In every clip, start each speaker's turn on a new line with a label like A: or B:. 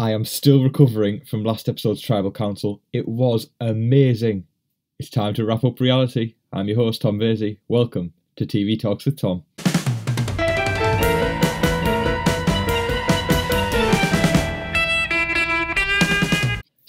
A: I am still recovering from last episode's tribal council. It was amazing. It's time to wrap up reality. I'm your host, Tom Vasey. Welcome to TV Talks with Tom.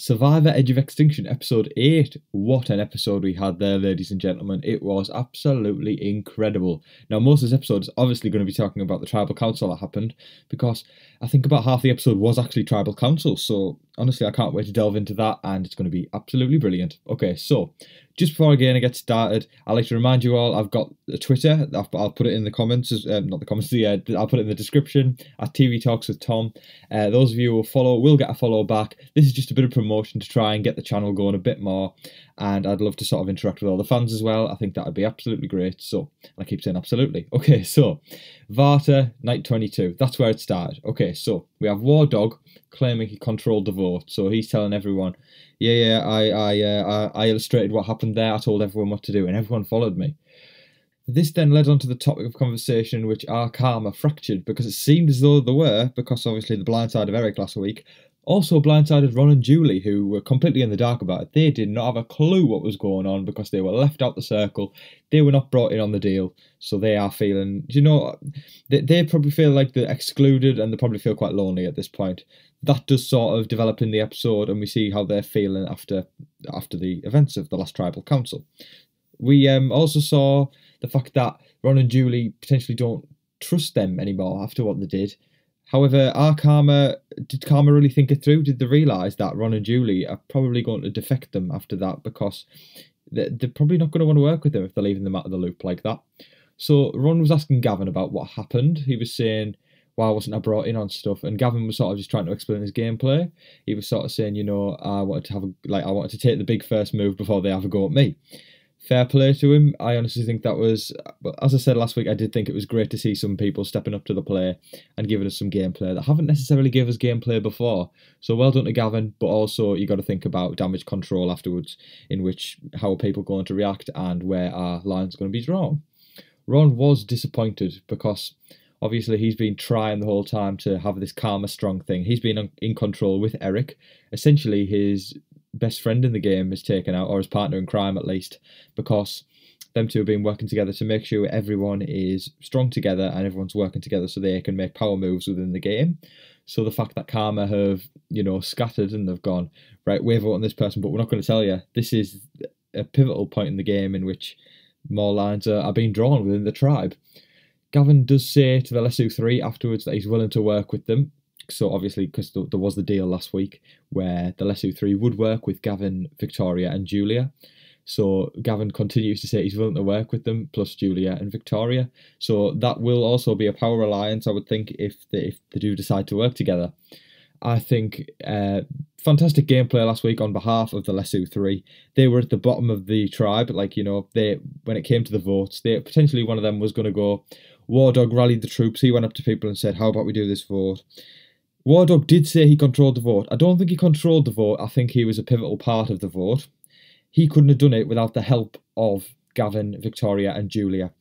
A: Survivor Edge of Extinction, episode 8. What an episode we had there, ladies and gentlemen. It was absolutely incredible. Now, most of this episode is obviously going to be talking about the tribal council that happened because I think about half the episode was actually tribal council. So, honestly, I can't wait to delve into that and it's going to be absolutely brilliant. Okay, so just before again I get started, I'd like to remind you all I've got a Twitter. I'll put it in the comments, um, not the comments, yeah, I'll put it in the description at TV Talks with Tom. Uh, those of you who will follow will get a follow back. This is just a bit of promotion to try and get the channel going a bit more. And I'd love to sort of interact with all the fans as well. I think that would be absolutely great. So I keep saying absolutely. Okay, so Vata, night 22. That's where it started. Okay, so we have War Dog claiming he controlled the vote. So he's telling everyone yeah, yeah, I, I, uh, I, illustrated what happened there. I told everyone what to do, and everyone followed me. This then led on to the topic of conversation which our Kama fractured because it seemed as though there were, because obviously the blind side of Eric last week, also blindsided Ron and Julie, who were completely in the dark about it. They did not have a clue what was going on because they were left out the circle. They were not brought in on the deal, so they are feeling, you know, they, they probably feel like they're excluded and they probably feel quite lonely at this point that does sort of develop in the episode, and we see how they're feeling after after the events of the last tribal council. We um, also saw the fact that Ron and Julie potentially don't trust them anymore after what they did. However, our Kama did Kama really think it through? Did they realise that Ron and Julie are probably going to defect them after that because they're, they're probably not going to want to work with them if they're leaving them out of the loop like that? So Ron was asking Gavin about what happened. He was saying why wasn't I brought in on stuff? And Gavin was sort of just trying to explain his gameplay. He was sort of saying, you know, I wanted to have a like I wanted to take the big first move before they have a go at me. Fair play to him. I honestly think that was, as I said last week, I did think it was great to see some people stepping up to the play and giving us some gameplay that haven't necessarily given us gameplay before. So well done to Gavin, but also you got to think about damage control afterwards, in which how are people going to react and where are lines going to be drawn. Ron was disappointed because obviously he's been trying the whole time to have this Kama strong thing. He's been in control with Eric. Essentially, his best friend in the game is taken out, or his partner in crime at least, because them two have been working together to make sure everyone is strong together and everyone's working together so they can make power moves within the game. So the fact that Kama have, you know, scattered and they've gone, right, we're voting this person, but we're not going to tell you. This is a pivotal point in the game in which more lines are, are being drawn within the tribe. Gavin does say to the Lesu 3 afterwards that he's willing to work with them. So, obviously, because there was the deal last week where the Lesu 3 would work with Gavin, Victoria, and Julia. So, Gavin continues to say he's willing to work with them, plus Julia and Victoria. So, that will also be a power alliance, I would think, if they, if they do decide to work together. I think uh, fantastic gameplay last week on behalf of the Lesu Three. They were at the bottom of the tribe, like you know, they when it came to the votes, they potentially one of them was going to go, War Dog rallied the troops. He went up to people and said, How about we do this vote? War Dog did say he controlled the vote. I don't think he controlled the vote. I think he was a pivotal part of the vote. He couldn't have done it without the help of Gavin, Victoria, and Julia.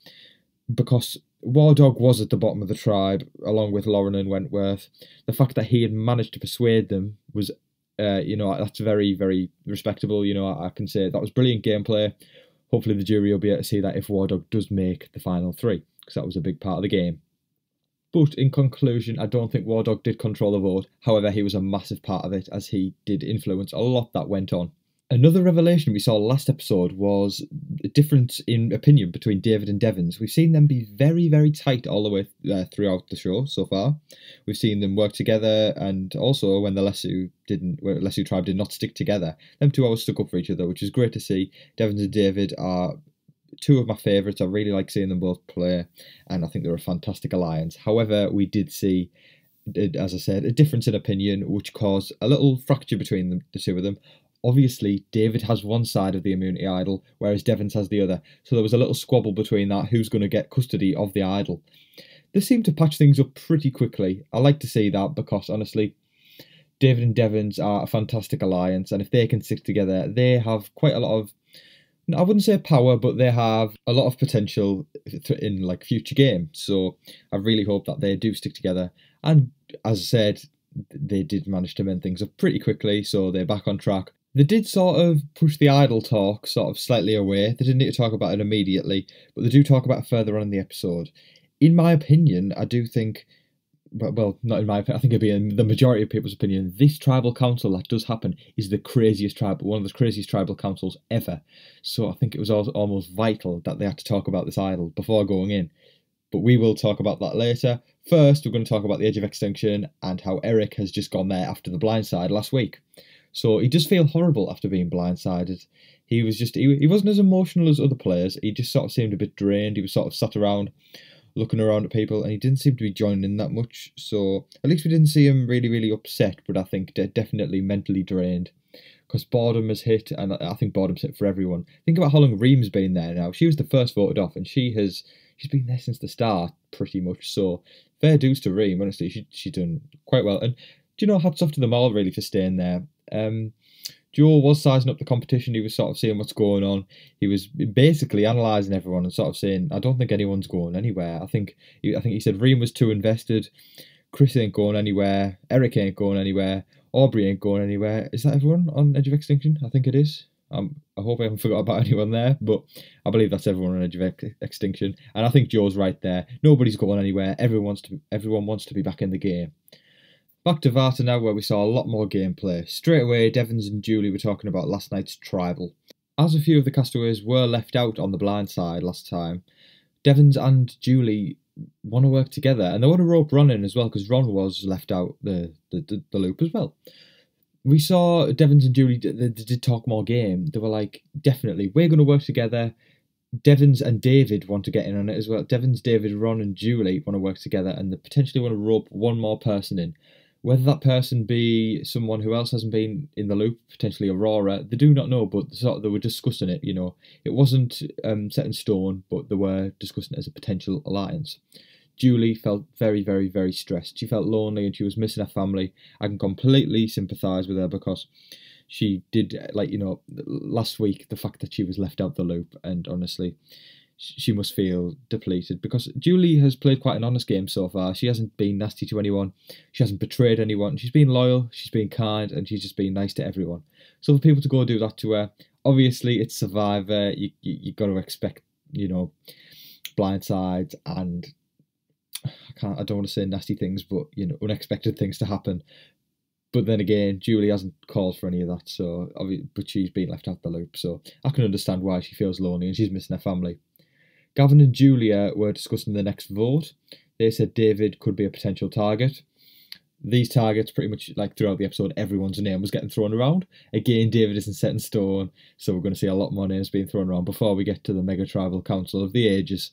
A: Because War Dog was at the bottom of the tribe, along with Lauren and Wentworth. The fact that he had managed to persuade them was, uh, you know, that's very, very respectable. You know, I, I can say that was brilliant gameplay. Hopefully, the jury will be able to see that if War Dog does make the final three because that was a big part of the game. But in conclusion, I don't think War Dog did control the vote. However, he was a massive part of it as he did influence a lot that went on. Another revelation we saw last episode was a difference in opinion between David and Devens. We've seen them be very, very tight all the way uh, throughout the show so far. We've seen them work together, and also when the Lesu didn't, when Lesu tribe did not stick together, them two always stuck up for each other, which is great to see. Devens and David are two of my favourites. I really like seeing them both play, and I think they're a fantastic alliance. However, we did see, as I said, a difference in opinion, which caused a little fracture between the, the two of them. Obviously, David has one side of the immunity idol, whereas Devens has the other. So there was a little squabble between that who's going to get custody of the idol. They seem to patch things up pretty quickly. I like to see that because honestly, David and Devens are a fantastic alliance, and if they can stick together, they have quite a lot of I wouldn't say power, but they have a lot of potential in like future games. So I really hope that they do stick together. And as I said, they did manage to mend things up pretty quickly, so they're back on track. They did sort of push the idol talk sort of slightly away. They didn't need to talk about it immediately, but they do talk about it further on in the episode. In my opinion, I do think well, not in my opinion, I think it'd be in the majority of people's opinion, this tribal council that does happen is the craziest tribal, one of the craziest tribal councils ever. So I think it was almost vital that they had to talk about this idol before going in. But we will talk about that later. First, we're going to talk about the Edge of Extinction and how Eric has just gone there after the blindside last week. So he does feel horrible after being blindsided. He was just, he, he wasn't as emotional as other players. He just sort of seemed a bit drained. He was sort of sat around looking around at people, and he didn't seem to be joining in that much. So at least we didn't see him really, really upset, but I think definitely mentally drained because boredom has hit, and I think boredom's hit for everyone. Think about how long Reem's been there now. She was the first voted off, and she has she's been there since the start, pretty much. So fair dues to Reem, honestly, she she's done quite well. And do you know, hats off to them all really for staying there. Um, Joe was sizing up the competition. He was sort of seeing what's going on. He was basically analysing everyone and sort of saying, "I don't think anyone's going anywhere." I think I think he said Reem was too invested. Chris ain't going anywhere. Eric ain't going anywhere. Aubry ain't going anywhere. Is that everyone on Edge of Extinction? I think it is. Um, I hope I haven't forgot about anyone there, but I believe that's everyone on Edge of Ex- Extinction. And I think Joe's right there. Nobody's going anywhere. Everyone wants to. Everyone wants to be back in the game. Back to Vata now, where we saw a lot more gameplay. Straight away, Devens and Julie were talking about last night's tribal. As a few of the castaways were left out on the blind side last time, Devens and Julie want to work together, and they want to rope Ron in as well because Ron was left out the, the, the, the, loop as well. We saw Devens and Julie they, did talk more game. They were like, definitely, we're going to work together. Devens and David want to get in on it as well. Devens, David, Ron, and Julie want to work together, and they potentially want to rope one more person in. Whether that person be someone who else hasn't been in the loop, potentially Aurora, they do not know, but sort of, they were discussing it. You know, it wasn't um, set in stone, but they were discussing it as a potential alliance. Julie felt very, very, very stressed. She felt lonely and she was missing her family. I can completely sympathise with her because she did, like, you know, last week, the fact that she was left out the loop, and honestly, she must feel depleted because Julie has played quite an honest game so far. She hasn't been nasty to anyone, she hasn't betrayed anyone. She's been loyal, she's been kind, and she's just been nice to everyone. So for people to go do that to her, obviously it's Survivor. You you, you got to expect you know blindsides and I can't. I don't want to say nasty things, but you know unexpected things to happen. But then again, Julie hasn't called for any of that, so but she's been left out of the loop. So I can understand why she feels lonely and she's missing her family. Gavin and Julia were discussing the next vote. They said David could be a potential target. These targets, pretty much like throughout the episode, everyone's name was getting thrown around. Again, David isn't set in stone, so we're going to see a lot more names being thrown around before we get to the Mega Tribal Council of the Ages.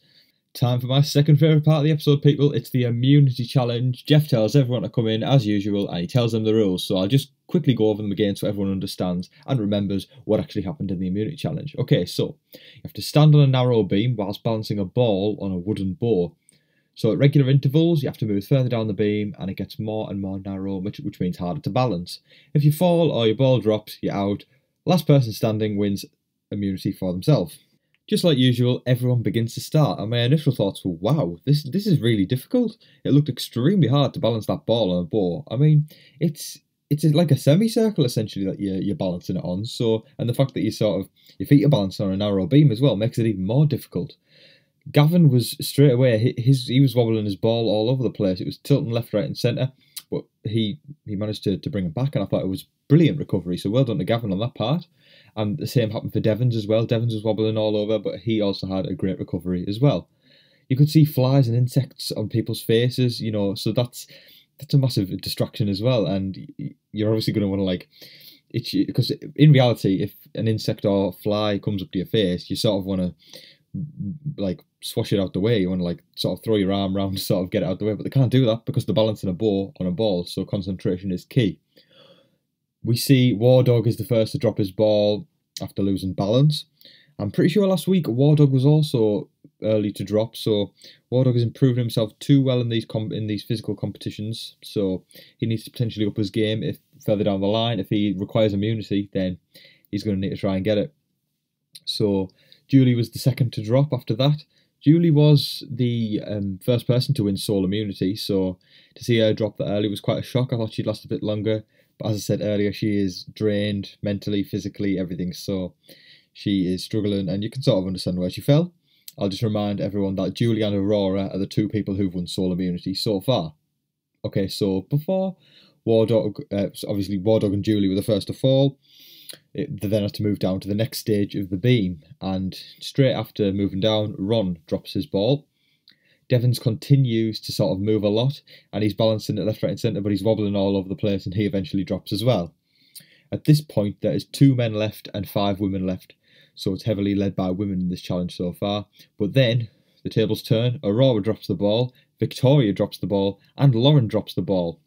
A: Time for my second favourite part of the episode, people. It's the immunity challenge. Jeff tells everyone to come in as usual and he tells them the rules. So I'll just quickly go over them again so everyone understands and remembers what actually happened in the immunity challenge. Okay, so you have to stand on a narrow beam whilst balancing a ball on a wooden bow. So at regular intervals, you have to move further down the beam and it gets more and more narrow, which, which means harder to balance. If you fall or your ball drops, you're out. Last person standing wins immunity for themselves. Just like usual, everyone begins to start, and my initial thoughts were, wow, this this is really difficult. It looked extremely hard to balance that ball on a bow. I mean, it's it's like a semicircle essentially that you're, you're balancing it on. So, and the fact that you sort of your feet are balanced on a narrow beam as well makes it even more difficult. Gavin was straight away his he was wobbling his ball all over the place. It was tilting left, right, and centre, but he he managed to, to bring it back, and I thought it was brilliant recovery. So well done to Gavin on that part. And the same happened for Devens as well. Devens was wobbling all over, but he also had a great recovery as well. You could see flies and insects on people's faces, you know, so that's that's a massive distraction as well. And you're obviously going to want to like itch because in reality, if an insect or fly comes up to your face, you sort of want to like swash it out the way. You want to like sort of throw your arm around to sort of get it out the way, but they can't do that because they're balancing a bow on a ball. So concentration is key. We see War Dog is the first to drop his ball after losing balance. I'm pretty sure last week War Dog was also early to drop, so War Dog has improved himself too well in these in these physical competitions. So he needs to potentially up his game if further down the line. If he requires immunity, then he's going to need to try and get it. So Julie was the second to drop after that. Julie was the um, first person to win Soul Immunity, so to see her drop that early was quite a shock. I thought she'd last a bit longer, but as I said earlier, she is drained mentally, physically, everything. So she is struggling, and you can sort of understand where she fell. I'll just remind everyone that Julie and Aurora are the two people who've won Soul Immunity so far. Okay, so before War Dog, uh, obviously War Dog and Julie were the first to fall. It, they then have to move down to the next stage of the beam, and straight after moving down, Ron drops his ball. Devens continues to sort of move a lot, and he's balancing it left, right, and centre, but he's wobbling all over the place, and he eventually drops as well. At this point, there is two men left and five women left, so it's heavily led by women in this challenge so far. But then the tables turn, Aurora drops the ball, Victoria drops the ball, and Lauren drops the ball.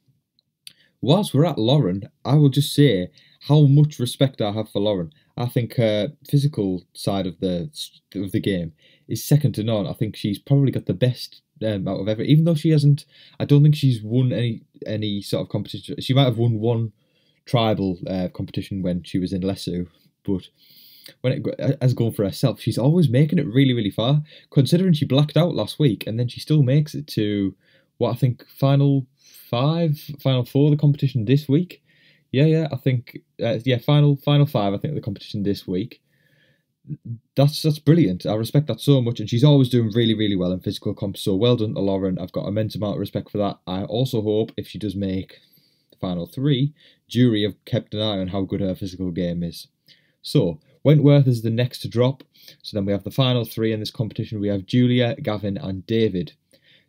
A: Whilst we're at Lauren, I will just say how much respect I have for Lauren. I think her physical side of the of the game is second to none. I think she's probably got the best um, out of ever. Even though she hasn't, I don't think she's won any any sort of competition. She might have won one tribal uh, competition when she was in Lesu, but when it has gone for herself, she's always making it really really far. Considering she blacked out last week and then she still makes it to what I think final five, final four of the competition this week. Yeah, yeah, I think uh, yeah, final final five. I think the competition this week. That's that's brilliant. I respect that so much, and she's always doing really really well in physical comps. So well done to Lauren. I've got immense amount of respect for that. I also hope if she does make the final three, jury have kept an eye on how good her physical game is. So Wentworth is the next to drop. So then we have the final three in this competition. We have Julia, Gavin, and David.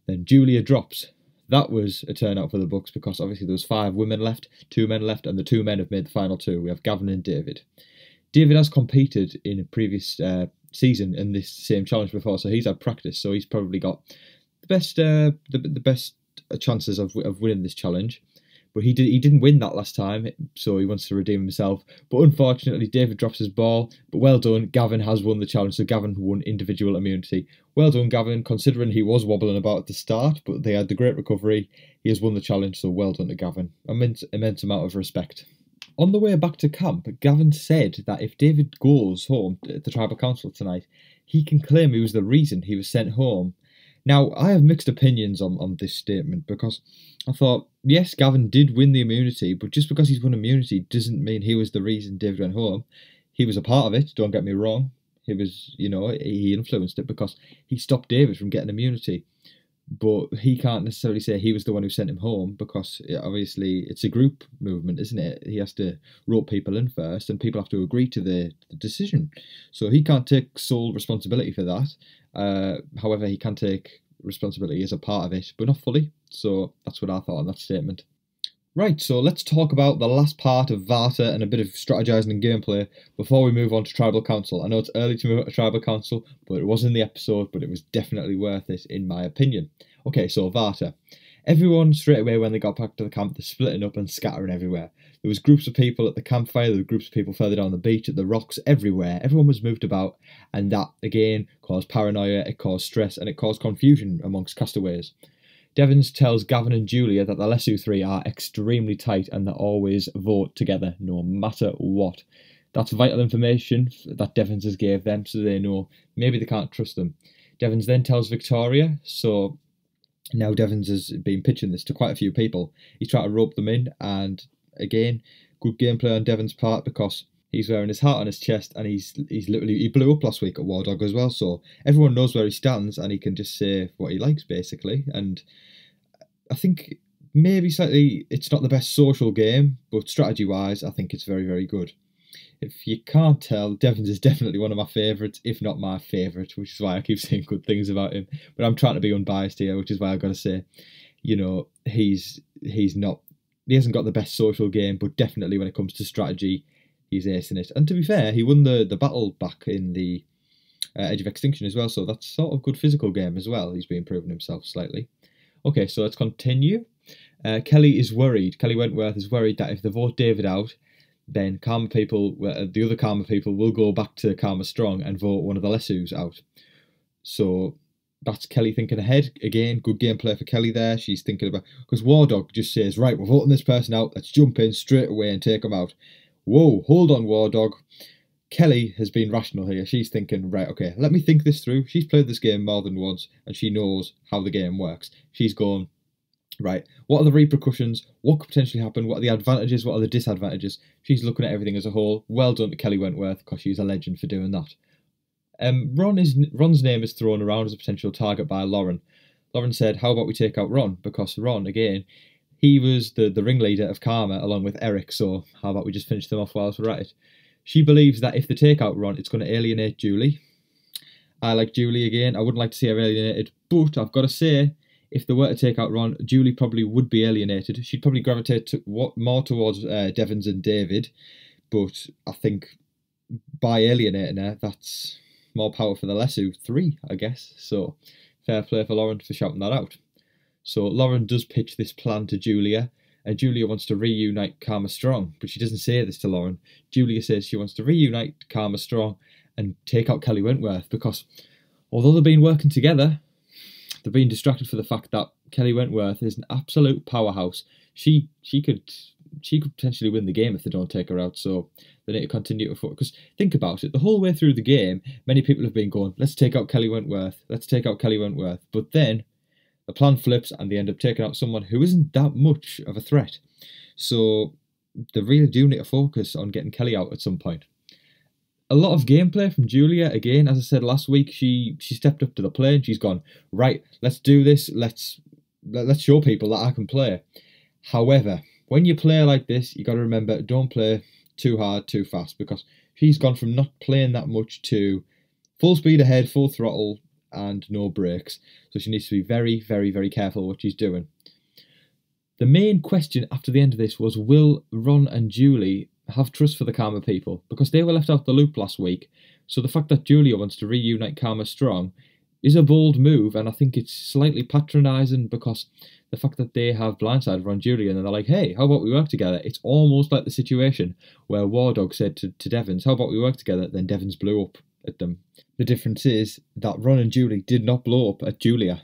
A: Then Julia drops that was a turnout for the books because obviously there was five women left, two men left, and the two men have made the final two. We have Gavin and David. David has competed in a previous uh, season in this same challenge before, so he's had practice. So he's probably got the best uh, the, the best chances of, of winning this challenge. But he did he didn't win that last time, so he wants to redeem himself. But unfortunately, David drops his ball. But well done, Gavin has won the challenge, so Gavin won individual immunity. Well done, Gavin, considering he was wobbling about at the start, but they had the great recovery. He has won the challenge, so well done to Gavin. Immense, immense amount of respect. On the way back to camp, Gavin said that if David goes home to the tribal council tonight, he can claim he was the reason he was sent home now, I have mixed opinions on, on this statement because I thought, yes, Gavin did win the immunity, but just because he's won immunity doesn't mean he was the reason David went home. He was a part of it, don't get me wrong. He was, you know, he influenced it because he stopped David from getting immunity. But he can't necessarily say he was the one who sent him home because obviously it's a group movement, isn't it? He has to rope people in first and people have to agree to the, the decision. So he can't take sole responsibility for that. Uh, however, he can take responsibility as a part of it, but not fully. So that's what I thought on that statement. Right, so let's talk about the last part of Vata and a bit of strategizing and gameplay before we move on to Tribal Council. I know it's early to move to Tribal Council, but it was in the episode, but it was definitely worth it in my opinion. Okay, so Vata. Everyone straight away when they got back to the camp, they're splitting up and scattering everywhere. There was groups of people at the campfire, there were groups of people further down the beach, at the rocks, everywhere. Everyone was moved about, and that again caused paranoia, it caused stress, and it caused confusion amongst castaways. Devens tells Gavin and Julia that the Lesu three are extremely tight and they always vote together, no matter what. That's vital information that Devens has gave them, so they know maybe they can't trust them. Devens then tells Victoria, so now Devens has been pitching this to quite a few people. He's trying to rope them in, and again, good gameplay on Devon's part because he's wearing his heart on his chest, and he's he's literally he blew up last week at War Dog as well. So everyone knows where he stands, and he can just say what he likes basically. And I think maybe slightly it's not the best social game, but strategy wise, I think it's very very good if you can't tell, Devens is definitely one of my favourites, if not my favourite, which is why I keep saying good things about him. But I'm trying to be unbiased here, which is why I've got to say, you know, he's he's not he hasn't got the best social game, but definitely when it comes to strategy, he's acing it. And to be fair, he won the the battle back in the uh, Edge of Extinction as well, so that's sort of good physical game as well. He's been proving himself slightly. Okay, so let's continue. Uh, Kelly is worried. Kelly Wentworth is worried that if they vote David out, then Kama people, uh, the other Kama people, will go back to Kama Strong and vote one of the Lesus out. So that's Kelly thinking ahead. Again, good gameplay for Kelly there. She's thinking about because War Dog just says, right, we're voting this person out. Let's jump in straight away and take them out. Whoa, hold on, War Dog. Kelly has been rational here. She's thinking, right, okay, let me think this through. She's played this game more than once and she knows how the game works. She's going, right, what are the repercussions? What could potentially happen? What are the advantages? What are the disadvantages? She's looking at everything as a whole. Well done to Kelly Wentworth because she's a legend for doing that. Um, Ron is Ron's name is thrown around as a potential target by Lauren. Lauren said, "How about we take out Ron?" Because Ron, again, he was the the ringleader of Kama along with Eric. So how about we just finish them off whilst we're at it? She believes that if they take out it's going to alienate Julie. I like Julie again. I wouldn't like to see her alienated, but I've got to say, if they were to take out Julie probably would be alienated. She'd probably gravitate to, what, more towards uh, Devens and David, but I think by alienating her, that's more power for the Lesu three, I guess. So fair play for Lauren for shouting that out. So Lauren does pitch this plan to Julia, and Julia wants to reunite Kama Strong, but she doesn't say this to Lauren. Julia says she wants to reunite Kama Strong and take out Kelly Wentworth because although they've been working together, they've been distracted for the fact that Kelly Wentworth is an absolute powerhouse. She she could she could potentially win the game if they don't take her out. So they need to continue to focus. Because think about it, the whole way through the game, many people have been going, "Let's take out Kelly Wentworth. Let's take out Kelly Wentworth." But then the plan flips, and they end up taking out someone who isn't that much of a threat. So they really do need to focus on getting Kelly out at some point. A lot of gameplay from Julia. Again, as I said last week, she she stepped up to the plate. She's gone right. Let's do this. Let's let's show people that I can play. However, when you play like this, you got to remember don't play too hard, too fast, because she's gone from not playing that much to full speed ahead, full throttle, and no brakes. So she needs to be very, very, very careful what she's doing. The main question after the end of this was Will Ron and Julie have trust for the Kama people? Because they were left out the loop last week. So the fact that Julia wants to reunite Kama Strong is a bold move, and I think it's slightly patronising because the fact that they have blindsided Ron Julian and they're like, hey, how about we work together? It's almost like the situation where War Dog said to, to Devens, how about we work together? Then Devens blew up at them. The difference is that Ron and Julie did not blow up at Julia.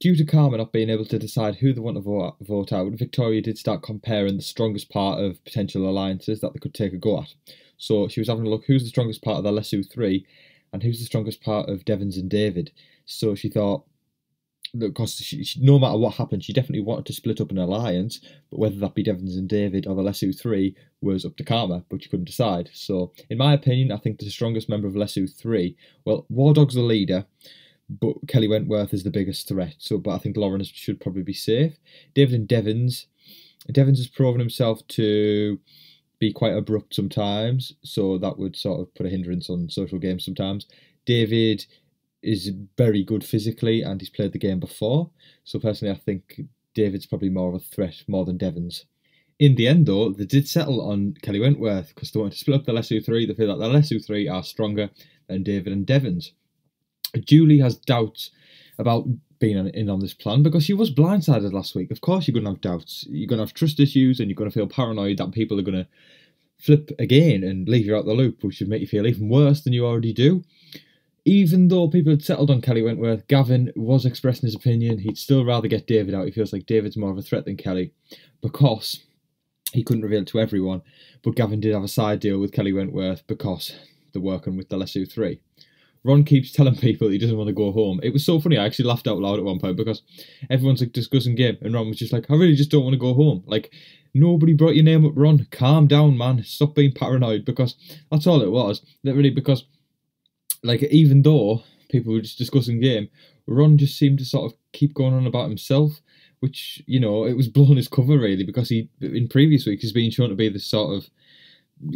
A: Due to Kama not being able to decide who they want to vote, out, Victoria did start comparing the strongest part of potential alliances that they could take a go at. So she was having a look who's the strongest part of the Lesu 3 and who's the strongest part of Devens and David. So she thought, because she, she, no matter what happened, she definitely wanted to split up an alliance, but whether that be Devens and David or the Lesu 3 was up to Kama, but she couldn't decide. So, in my opinion, I think the strongest member of Lesu 3, well, War Dog's the leader, but Kelly Wentworth is the biggest threat. So, but I think Lauren should probably be safe. David and Devens, Devens has proven himself to be quite abrupt sometimes, so that would sort of put a hindrance on social games sometimes. David is very good physically and he's played the game before, so personally, I think David's probably more of a threat more than Devens. In the end, though, they did settle on Kelly Wentworth because they wanted to split up the Lesu 3. They feel that the Lesu 3 are stronger than David and Devens. Julie has doubts about being in on this plan because she was blindsided last week. Of course, you're going to have doubts. You're going to have trust issues and you're going to feel paranoid that people are going to flip again and leave you out the loop, which would make you feel even worse than you already do. Even though people had settled on Kelly Wentworth, Gavin was expressing his opinion. He'd still rather get David out. He feels like David's more of a threat than Kelly because he couldn't reveal it to everyone. But Gavin did have a side deal with Kelly Wentworth because they're working with the Lesu 3. Ron keeps telling people he doesn't want to go home. It was so funny. I actually laughed out loud at one point because everyone's like discussing game, and Ron was just like, "I really just don't want to go home." Like nobody brought your name up, Ron. Calm down, man. Stop being paranoid because that's all it was. Literally, because like even though people were just discussing game, Ron just seemed to sort of keep going on about himself, which you know it was blowing his cover really because he in previous weeks he's been shown to be this sort of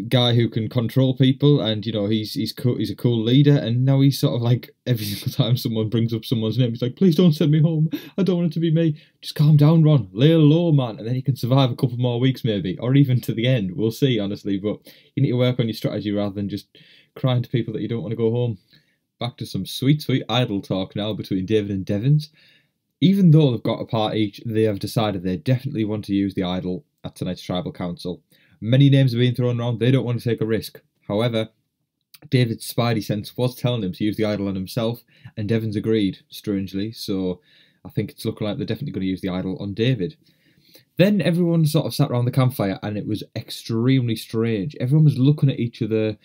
A: guy who can control people and you know he's he's cool he's a cool leader and now he's sort of like every single time someone brings up someone's name he's like please don't send me home. I don't want it to be me. Just calm down ron. Lay low man. And then he can survive a couple more weeks maybe or even to the end. We'll see honestly but you need to work on your strategy rather than just crying to people that you don't want to go home back to some sweet sweet idol talk now between david and devens even though they've got a part each they have decided they definitely want to use the idol at tonight's tribal council Many names have been thrown around. They don't want to take a risk. However, David's spidey sense was telling him to use the idol on himself, and Devens agreed, strangely. So I think it's looking like they're definitely going to use the idol on David. Then everyone sort of sat around the campfire, and it was extremely strange. Everyone was looking at each other,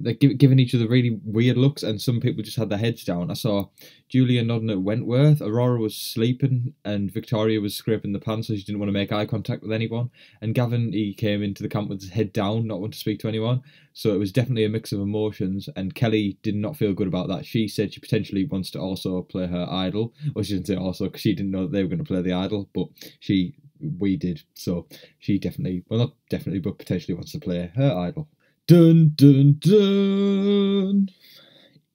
A: like giving each other really weird looks, and some people just had their heads down. I saw Julia nodding at Wentworth, Aurora was sleeping, and Victoria was scraping the pan, so she didn't want to make eye contact with anyone. And Gavin, he came into the camp with his head down, not want to speak to anyone. So it was definitely a mix of emotions, and Kelly did not feel good about that. She said she potentially wants to also play her idol, or she didn't say also because she didn't know that they were going to play the idol, but she we did. So she definitely, well, not definitely, but potentially wants to play her idol. Dun dun dun.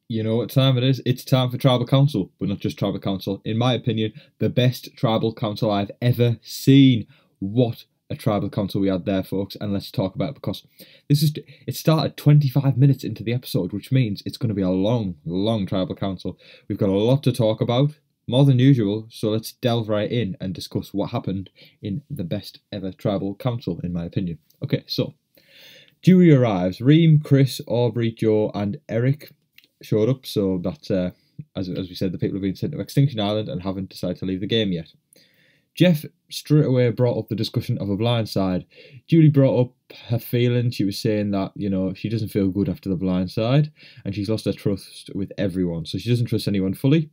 A: You know what time it is? It's time for Tribal Council, but not just Tribal Council. In my opinion, the best Tribal Council I've ever seen. What a Tribal Council we had there, folks, and let's talk about it because this is it started 25 minutes into the episode, which means it's going to be a long, long Tribal Council. We've got a lot to talk about, more than usual, so let's delve right in and discuss what happened in the best ever Tribal Council, in my opinion. Okay, so Jury arrives. Reem, Chris, Aubry, Joe, and Eric showed up. So that, uh, as, as we said, the people have been sent to Extinction Island and haven't decided to leave the game yet. Jeff straight away brought up the discussion of a blind side. Julie brought up her feelings. She was saying that, you know, she doesn't feel good after the blind side and she's lost her trust with everyone. So she doesn't trust anyone fully.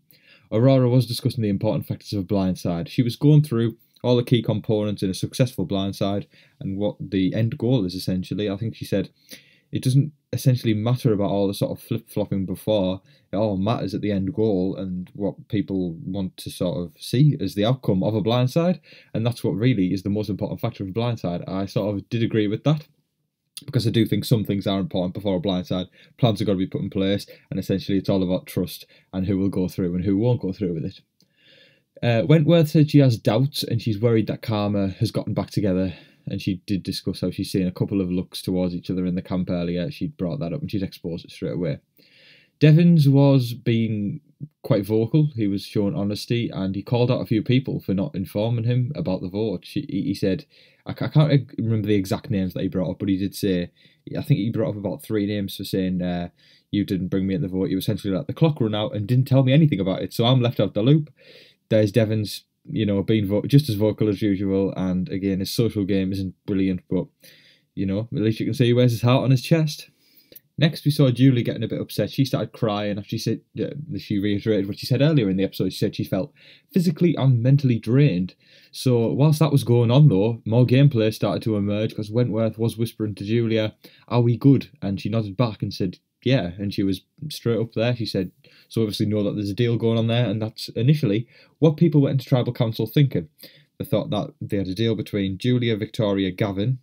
A: Aurora was discussing the important factors of a blind side. She was going through all the key components in a successful blindside and what the end goal is essentially. I think she said it doesn't essentially matter about all the sort of flip flopping before. It all matters at the end goal and what people want to sort of see as the outcome of a blindside. And that's what really is the most important factor of a blindside. I sort of did agree with that because I do think some things are important before a blindside. Plans have got to be put in place, and essentially it's all about trust and who will go through and who won't go through with it. Uh, Wentworth said she has doubts and she's worried that Kama has gotten back together. And she did discuss how she's seen a couple of looks towards each other in the camp earlier. She brought that up and she'd exposed it straight away. Devens was being quite vocal. He was showing honesty and he called out a few people for not informing him about the vote. She, he said, I, I can't remember the exact names that he brought up, but he did say, I think he brought up about three names for saying, uh, You didn't bring me at the vote. You essentially let the clock run out and didn't tell me anything about it. So I'm left out the loop there's Devens, you know, being vo- just as vocal as usual, and again, his social game isn't brilliant, but you know, at least you can see he wears his heart on his chest. Next, we saw Julie getting a bit upset. She started crying after she said uh, she reiterated what she said earlier in the episode. She said she felt physically and mentally drained. So, whilst that was going on, though, more gameplay started to emerge because Wentworth was whispering to Julia, "Are we good?" And she nodded back and said, "Yeah." And she was straight up there. She said, "So obviously know that there's a deal going on there." And that's initially what people went into tribal council thinking. They thought that they had a deal between Julia, Victoria, Gavin.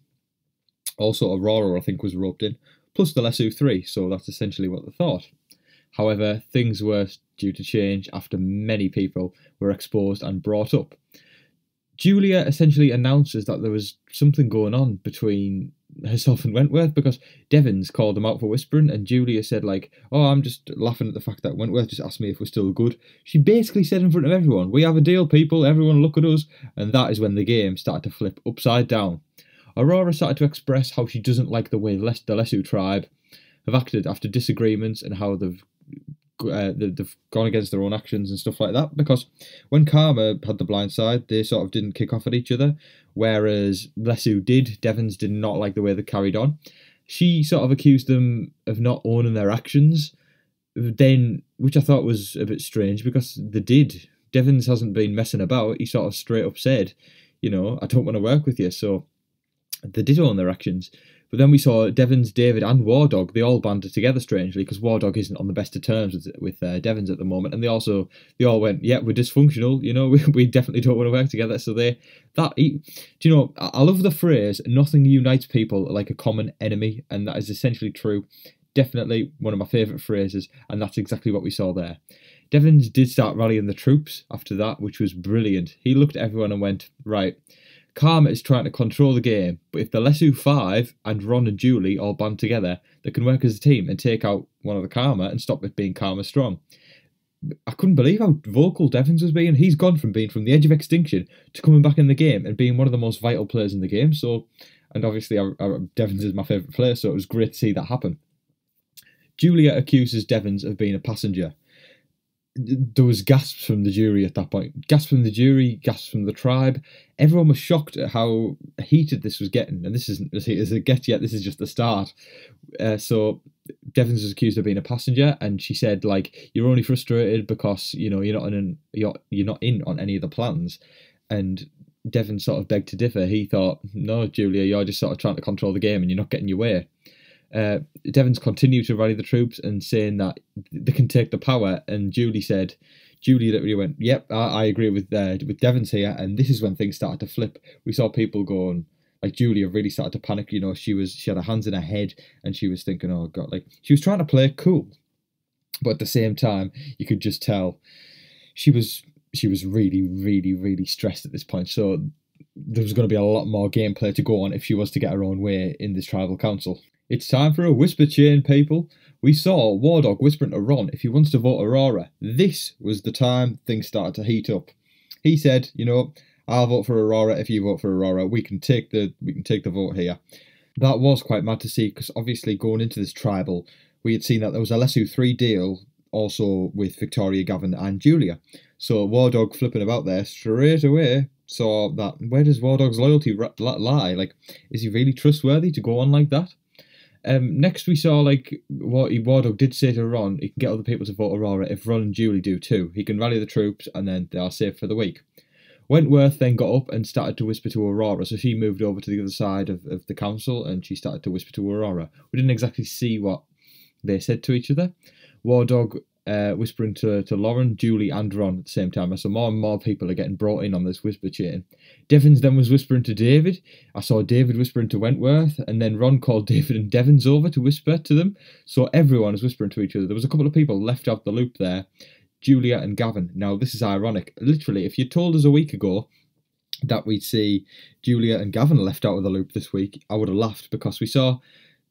A: Also, Aurora, I think, was roped in plus the Lesu 3, so that's essentially what they thought. However, things were due to change after many people were exposed and brought up. Julia essentially announces that there was something going on between herself and Wentworth because Devens called them out for whispering, and Julia said, like, oh, I'm just laughing at the fact that Wentworth just asked me if we're still good. She basically said in front of everyone, we have a deal, people, everyone look at us, and that is when the game started to flip upside down. Aurora started to express how she doesn't like the way the Lesu tribe have acted after disagreements and how they've uh, they've gone against their own actions and stuff like that. Because when Kama had the blind side, they sort of didn't kick off at each other, whereas Lesu did. Devens did not like the way they carried on. She sort of accused them of not owning their actions, then, which I thought was a bit strange because they did. Devens hasn't been messing about. He sort of straight up said, you know, I don't want to work with you. So they did own their actions. But then we saw Devens, David, and Wardog. They all banded together strangely because Wardog isn't on the best of terms with, with uh, Devens at the moment, and they also they all went, "Yeah, we're dysfunctional. You know, we, we definitely don't want to work together." So they that do you know? I love the phrase "nothing unites people like a common enemy," and that is essentially true. Definitely one of my favourite phrases, and that's exactly what we saw there. Devens did start rallying the troops after that, which was brilliant. He looked at everyone and went, "Right." Kama is trying to control the game, but if the Lesu 5 and Ron and Julie all band together, they can work as a team and take out one of the Kama and stop it being Kama strong. I couldn't believe how vocal Devens was being. He's gone from being from the edge of extinction to coming back in the game and being one of the most vital players in the game. So, and obviously, I, I, Devens is my favourite player, so it was great to see that happen. Julia accuses Devens of being a passenger there was gasps from the jury at that point. Gasps from the jury, gasps from the tribe. Everyone was shocked at how heated this was getting, and this isn't as heated as it gets yet. This is just the start. Uh, so Devens was accused of being a passenger, and she said like you're only frustrated because you know you're not in you're you're not in on any of the plans, and Devon sort of begged to differ. He thought, no, Julia, you're just sort of trying to control the game and you're not getting your way. Uh, Devens continued to rally the troops and saying that they can take the power, and Julie said, Julie literally went, "Yep, I, I agree with uh, with Devens here," and this is when things started to flip. We saw people going, like Julia really started to panic. You know, she was she had her hands in her head and she was thinking, "Oh God!" Like she was trying to play cool, but at the same time, you could just tell she was she was really, really, really stressed at this point. So there was going to be a lot more gameplay to go on if she was to get her own way in this tribal council. It's time for a whisper chain, people. We saw Wardog whispering to Ron if he wants to vote Aurora. This was the time things started to heat up. He said, you know, I'll vote for Aurora if you vote for Aurora. We can take the we can take the vote here. That was quite mad to see because obviously going into this tribal, we had seen that there was a Lesu three deal also with Victoria, Gavin, and Julia. So Wardog flipping about there straight away saw that where does Wardog's loyalty lie? Like, is he really trustworthy to go on like that? Um, next we saw like what Wardog did say to Ron, he can get other people to vote Aurora if Ron and Julie do too. He can rally the troops and then they are safe for the week. Wentworth then got up and started to whisper to Aurora, so she moved over to the other side of, of the council and she started to whisper to Aurora. We didn't exactly see what they said to each other. Wardog uh, whispering to, to Lauren, Julie, and Ron at the same time. I saw more and more people are getting brought in on this whisper chain. Devens then was whispering to David. I saw David whispering to Wentworth, and then Ron called David and Devens over to whisper to them. So everyone was whispering to each other. There was a couple of people left out the loop there. Julia and Gavin. Now, this is ironic. Literally, if you told us a week ago that we'd see Julia and Gavin left out of the loop this week, I would have laughed because we saw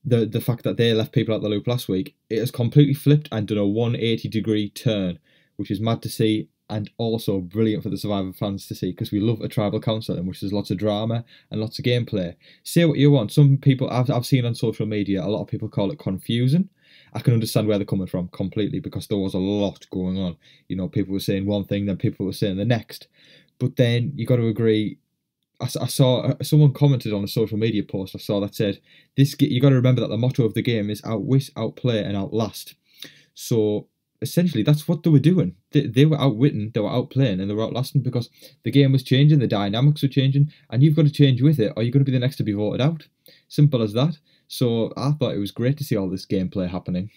A: the the fact that they left people out the loop last week. It has completely flipped and done a 180 degree turn, which is mad to see and also brilliant for the Survivor fans to see because we love a tribal council in which there's lots of drama and lots of gameplay. Say what you want. Some people I've, I've seen on social media, a lot of people call it confusing. I can understand where they're coming from completely because there was a lot going on. You know, people were saying one thing, then people were saying the next. But then you got to agree. I, I saw uh, someone commented on a social media post I saw that said, "This you got to remember that the motto of the game is outwit, outplay, and outlast." So essentially, that's what they were doing. They, they were outwitting, they were outplaying, and they were outlasting because the game was changing, the dynamics were changing, and you've got to change with it, or you're going to be the next to be voted out. Simple as that. So I thought it was great to see all this gameplay happening.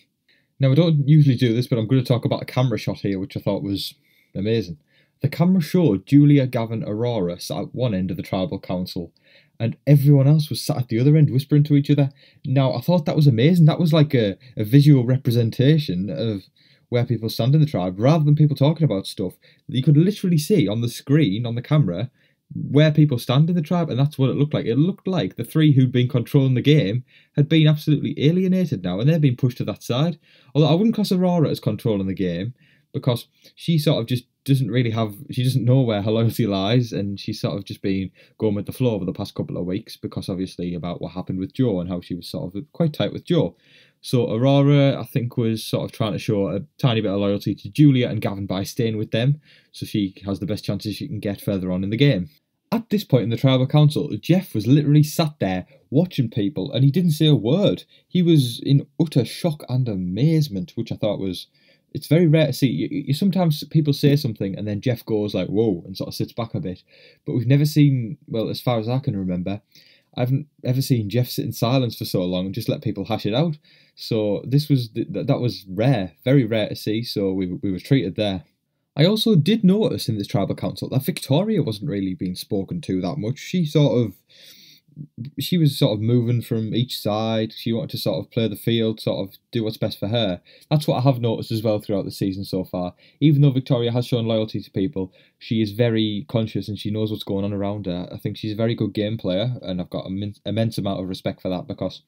A: Now, I don't usually do this, but I'm going to talk about a camera shot here, which I thought was amazing. The camera showed Julia, Gavin, Aurora sat at one end of the tribal council, and everyone else was sat at the other end whispering to each other. Now, I thought that was amazing. That was like a, a visual representation of where people stand in the tribe, rather than people talking about stuff. You could literally see on the screen, on the camera, where people stand in the tribe, and that's what it looked like. It looked like the three who'd been controlling the game had been absolutely alienated now, and they're been pushed to that side. Although I wouldn't class Aurora as controlling the game because she sort of just doesn't really have, she doesn't know where her loyalty lies, and she's sort of just been going with the flow over the past couple of weeks because obviously about what happened with Joe and how she was sort of quite tight with Joe. So Aurora, I think, was sort of trying to show a tiny bit of loyalty to Julia and Gavin by staying with them, so she has the best chances she can get further on in the game. At this point in the tribal council, Jeff was literally sat there watching people, and he didn't say a word. He was in utter shock and amazement, which I thought was. It's very rare to see. You, you, sometimes people say something and then Jeff goes like, "Whoa," and sort of sits back a bit. But we've never seen, well, as far as I can remember, I haven't ever seen Jeff sit in silence for so long and just let people hash it out. So this was that was rare, very rare to see. So we we were treated there. I also did notice in this tribal council that Victoria wasn't really being spoken to that much. She sort of she was sort of moving from each side. She wanted to sort of play the field, sort of do what's best for her. That's what I have noticed as well throughout the season so far. Even though Victoria has shown loyalty to people, she is very conscious and she knows what's going on around her. I think she's a very good game player, and I've got an immense amount of respect for that because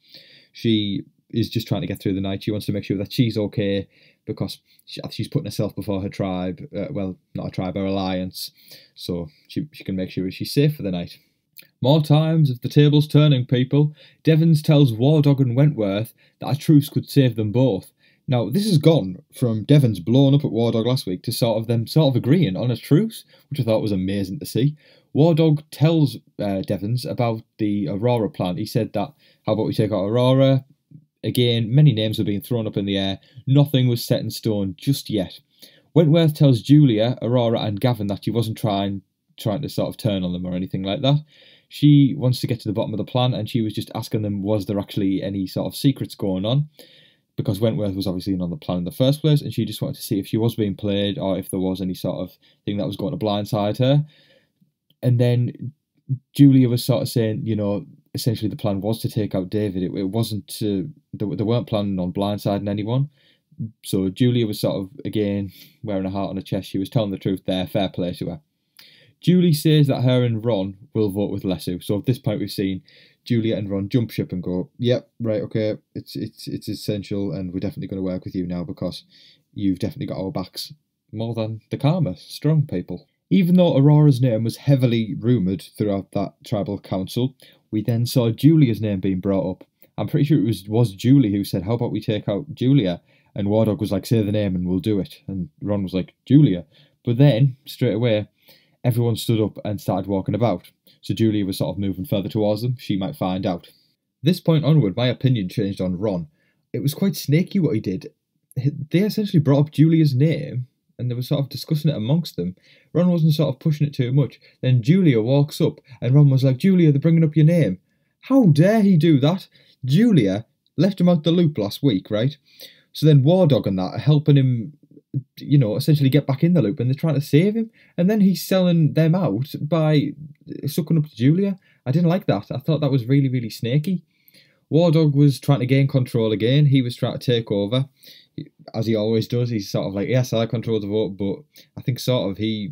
A: she is just trying to get through the night. She wants to make sure that she's okay because she's putting herself before her tribe. Uh, well, not a tribe, her alliance. So she, she can make sure she's safe for the night. More times of the tables turning, people. Devens tells Wardog and Wentworth that a truce could save them both. Now, this has gone from Devens blowing up at Wardog last week to sort of them sort of agreeing on a truce, which I thought was amazing to see. Wardog tells uh, Devens about the Aurora plan. He said that, how about we take out Aurora, Again, many names were being thrown up in the air. Nothing was set in stone just yet. Wentworth tells Julia, Aurora, and Gavin that she wasn't trying trying to sort of turn on them or anything like that. She wants to get to the bottom of the plan, and she was just asking them, was there actually any sort of secrets going on? Because Wentworth was obviously on the plan in the first place, and she just wanted to see if she was being played or if there was any sort of thing that was going to blindside her. And then Julia was sort of saying, you know, essentially the plan was to take out David. It, it wasn't to, they, they weren't planning on blindsiding anyone. So Julia was sort of, again, wearing a heart on her chest. She was telling the truth there. Fair play to her. Julie says that her and Ron will vote with Lesu. So at this point, we've seen Julia and Ron jump ship and go, "Yep, right, okay, it's it's it's essential, and we're definitely going to work with you now because you've definitely got our backs more than the Kama strong people." Even though Aurora's name was heavily rumoured throughout that tribal council, we then saw Julia's name being brought up. I'm pretty sure it was was Julie who said, "How about we take out Julia?" And Wardog was like, "Say the name and we'll do it." And Ron was like, "Julia," but then straight away, everyone stood up and started walking about. So Julia was sort of moving further towards them. She might find out. This point onward, my opinion changed on Ron. It was quite snaky what he did. They essentially brought up Julia's name and they were sort of discussing it amongst them. Ron wasn't sort of pushing it too much. Then Julia walks up, and Ron was like, Julia, they're bringing up your name. How dare he do that? Julia left him out the loop last week, right? So then War Dog and that are helping him, you know, essentially get back in the loop, and they're trying to save him. And then he's selling them out by sucking up to Julia. I didn't like that. I thought that was really, really snaky. War Dog was trying to gain control again. He was trying to take over as he always does, he's sort of like, yes, I control the vote, but I think sort of he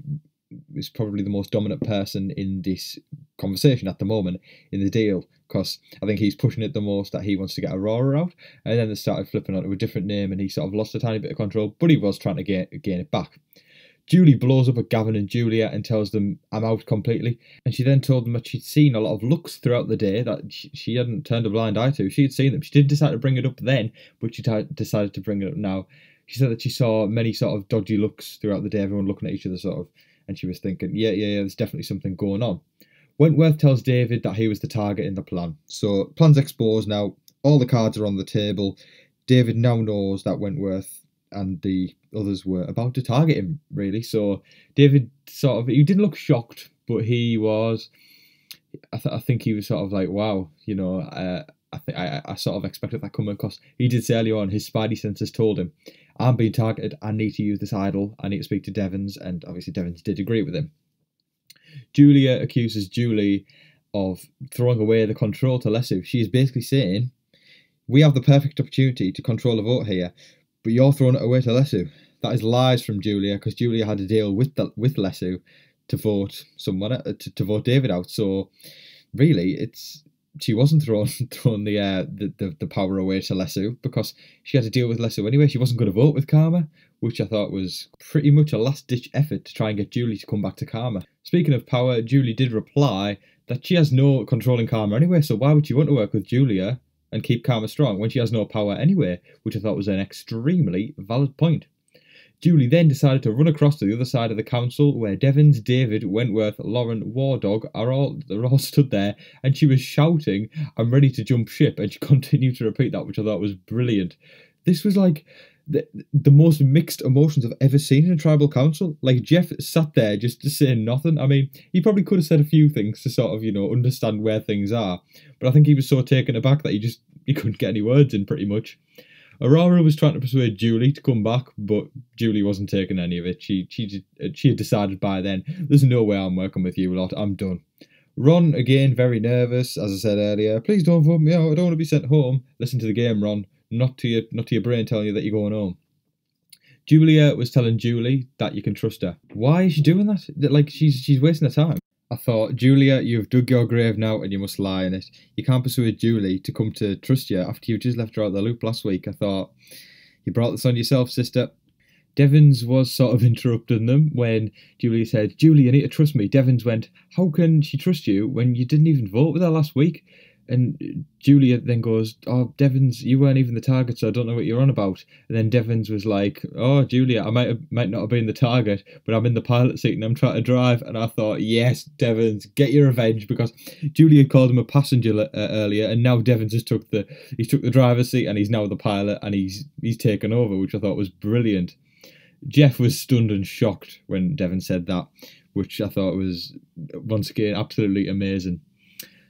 A: is probably the most dominant person in this conversation at the moment in the deal because I think he's pushing it the most that he wants to get Aurora out, and then they started flipping onto a different name, and he sort of lost a tiny bit of control, but he was trying to gain gain it back. Julie blows up at Gavin and Julia and tells them, I'm out completely. And she then told them that she'd seen a lot of looks throughout the day that she hadn't turned a blind eye to. She had seen them. She didn't decide to bring it up then, but she t- decided to bring it up now. She said that she saw many sort of dodgy looks throughout the day, everyone looking at each other, sort of. And she was thinking, yeah, yeah, yeah, there's definitely something going on. Wentworth tells David that he was the target in the plan. So, plan's exposed now. All the cards are on the table. David now knows that Wentworth and the others were about to target him, really. So David sort of, he didn't look shocked, but he was, I, th- I think he was sort of like, wow, you know, uh, I, I, I sort of expected that coming because he did say earlier on, his spidey senses told him, I'm being targeted, I need to use this idol, I need to speak to Devens, and obviously Devens did agree with him. Julia accuses Julie of throwing away the control to Lesu. She is basically saying, we have the perfect opportunity to control the vote here, but you're throwing it away to Lesu. That is lies from Julia because Julia had a deal with the, with Lesu to vote someone uh, to, to vote David out. So really, it's she wasn't throwing throwing the, uh, the, the the power away to Lesu because she had to deal with Lesu anyway. She wasn't going to vote with Kama, which I thought was pretty much a last ditch effort to try and get Julie to come back to Kama. Speaking of power, Julie did reply that she has no controlling Kama anyway. So why would she want to work with Julia and keep Kama strong when she has no power anyway, which I thought was an extremely valid point. Julie then decided to run across to the other side of the council where Devens, David, Wentworth, Lauren, War Dog are all they're all stood there and she was shouting, I'm ready to jump ship and she continued to repeat that, which I thought was brilliant. This was like the, the most mixed emotions I've ever seen in a tribal council. Like Jeff sat there just to say nothing. I mean, he probably could have said a few things to sort of, you know, understand where things are. But I think he was so taken aback that he just he couldn't get any words in pretty much. Aurora was trying to persuade Julie to come back, but Julie wasn't taking any of it. She she she had decided by then, there's no way I'm working with you lot. I'm done. Ron again very nervous, as I said earlier. Please don't vote me out. I don't want to be sent home. Listen to the game, Ron not to your not to your brain telling you that you're going home. Julia was telling Julie that you can trust her. Why is she doing that? Like she's she's wasting her time. I thought, Julia, you've dug your grave now and you must lie in it. You can't persuade Julie to come to trust you after you just left her out the loop last week. I thought, you brought this on yourself, sister. Devens was sort of interrupting them when Julie said, Julie, you need to trust me. Devens went, How can she trust you when you didn't even vote with her last week? And Julia then goes, "Oh, Devens, you weren't even the target, so I don't know what you're on about." And then Devens was like, "Oh, Julia, I might have, might not have been the target, but I'm in the pilot seat and I'm trying to drive." And I thought, "Yes, Devens, get your revenge," because Julia called him a passenger uh, earlier, and now Devons has took the he took the driver's seat and he's now the pilot and he's he's taken over, which I thought was brilliant. Jeff was stunned and shocked when Devon said that, which I thought was once again absolutely amazing.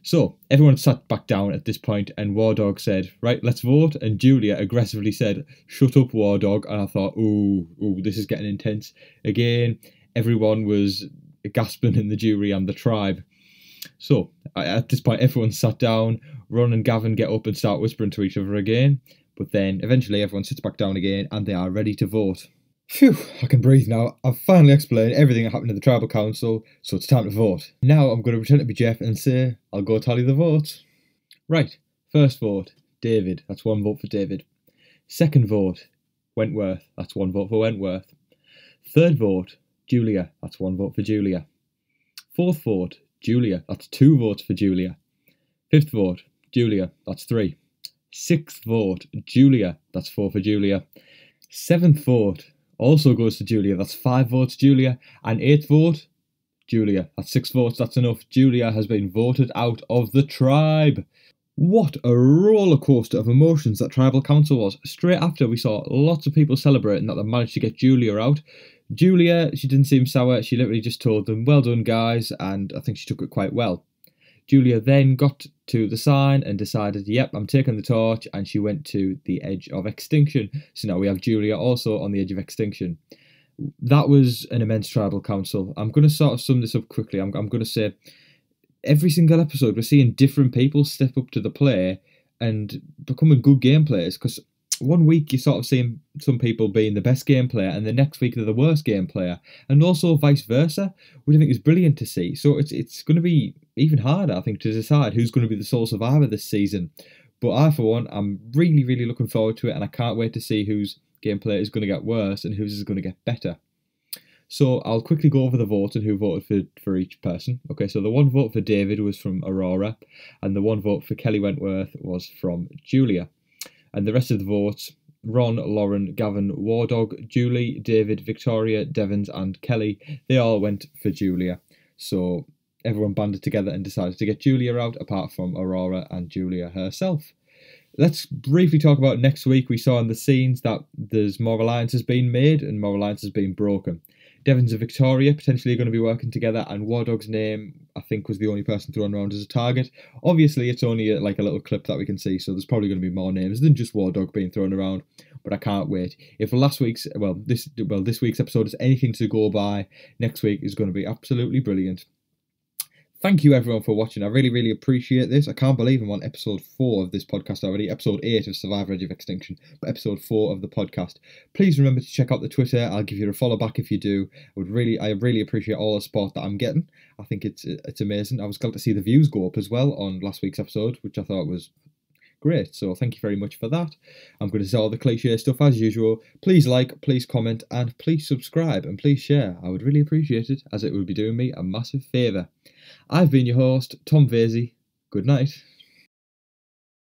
A: So everyone sat back down at this point, and War Dog said, "Right, let's vote." And Julia aggressively said, "Shut up, War Dog." And I thought, "Ooh, ooh, this is getting intense." Again, everyone was gasping in the jury and the tribe. So at this point, everyone sat down. Ron and Gavin get up and start whispering to each other again. But then eventually, everyone sits back down again, and they are ready to vote. Phew, I can breathe now. I've finally explained everything that happened in the tribal council, so it's time to vote. Now I'm going to pretend to be Jeff and say, I'll go tally the votes. Right, first vote, David. That's one vote for David. Second vote, Wentworth. That's one vote for Wentworth. Third vote, Julia. That's one vote for Julia. Fourth vote, Julia. That's two votes for Julia. Fifth vote, Julia. That's three. Sixth vote, Julia. That's four for Julia. Seventh vote, also goes to Julia. That's five votes, Julia. And eighth vote, Julia. That's six votes. That's enough. Julia has been voted out of the tribe. What a roller coaster of emotions that tribal council was. Straight after, we saw lots of people celebrating that they managed to get Julia out. Julia, she didn't seem sour. She literally just told them, Well done, guys. And I think she took it quite well. Julia then got to the sign and decided, yep, I'm taking the torch, and she went to the edge of extinction. So now we have Julia also on the edge of extinction. That was an immense tribal council. I'm going to sort of sum this up quickly. I'm, I'm going to say every single episode we're seeing different people step up to the play and becoming good game players because one week you're sort of seeing some people being the best game player and the next week they're the worst game player and also vice versa which i think is brilliant to see so it's it's going to be even harder, I think, to decide who's going to be the sole survivor this season. But I, for one, I'm really, really looking forward to it, and I can't wait to see whose gameplay is going to get worse and whose is going to get better. So I'll quickly go over the vote and who voted for, for each person. Okay, so the one vote for David was from Aurora, and the one vote for Kelley Wentworth was from Julia. And the rest of the votes Ron, Lauren, Gavin, Wardog, Julie, David, Victoria, Devens, and Kelley they all went for Julia. So everyone banded together and decided to get Julia out, apart from Aurora and Julia herself. Let's briefly talk about next week. We saw in the scenes that there's more alliances being made and more alliances being broken. Devens and Victoria potentially going to be working together, and Wardog's name, I think, was the only person thrown around as a target. Obviously, it's only a, like a little clip that we can see, so there's probably going to be more names than just Wardog being thrown around. But I can't wait. If last week's, well, this well this week's episode is anything to go by, next week is going to be absolutely brilliant thank you everyone for watching. I really, really appreciate this. I can't believe I'm on episode four of this podcast already, episode eight of Survivor Edge of Extinction, but episode four of the podcast. Please remember to check out the Twitter. I'll give you a follow back if you do. I would really, I really appreciate all the support that I'm getting. I think it's it's amazing. I was glad to see the views go up as well on last week's episode, which I thought was great. So thank you very much for that. I'm going to say all the cliche stuff as usual. Please like, please comment, and please subscribe and please share. I would really appreciate it as it would be doing me a massive favour. I've been your host, Tom Vasey. Good night.